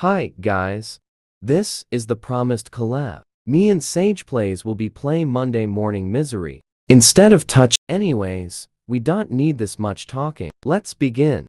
Hi, guys. This is the promised collab. Me and Sage Plays will be playing Monday Morning Misery. Instead of touch, anyways, we don't need this much talking. Let's begin.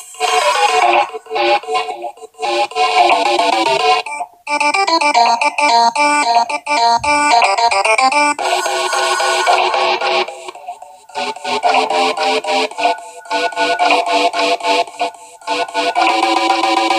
Thank you.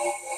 Oh,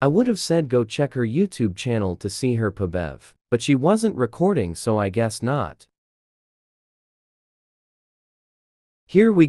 I would have said go check her YouTube channel to see her Pabev, but she wasn't recording so I guess not. Here we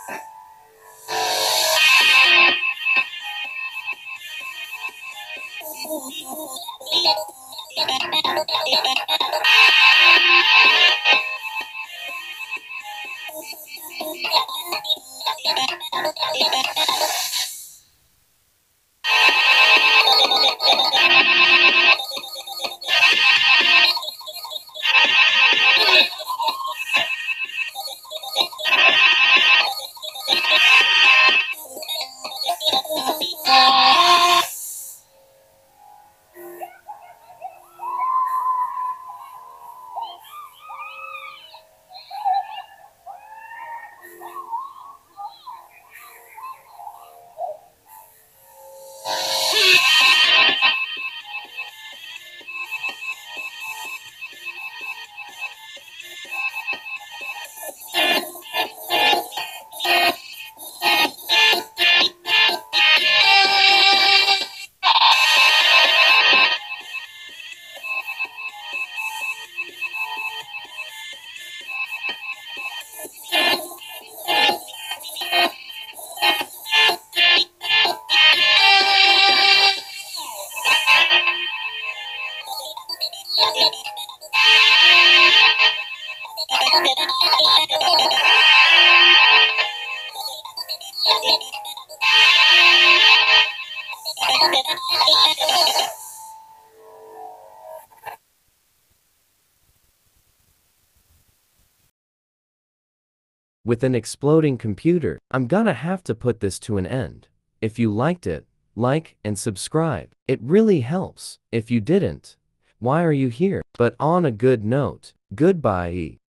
Thank you. With an exploding computer, I'm gonna have to put this to an end. If you liked it, like and subscribe. It really helps. If you didn't, why are you here? But on a good note, goodbye.